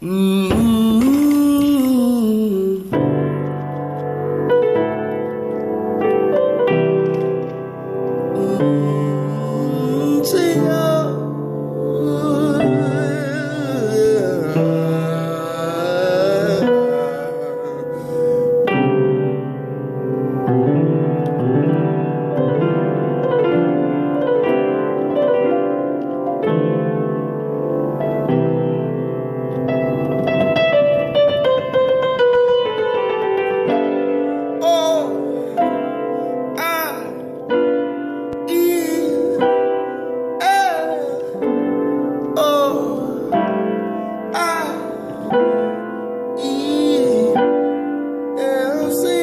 嗯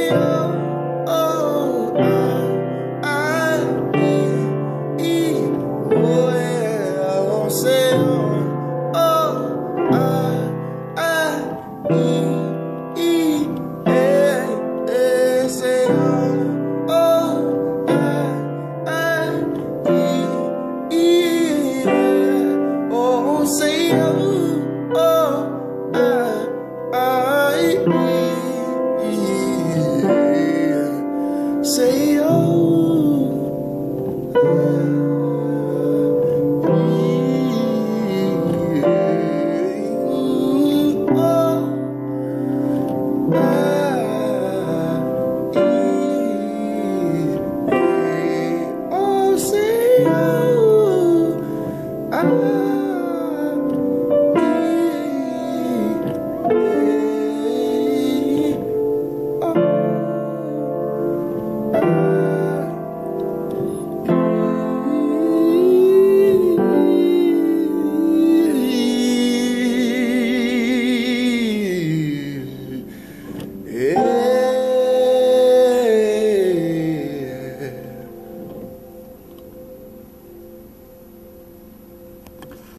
you.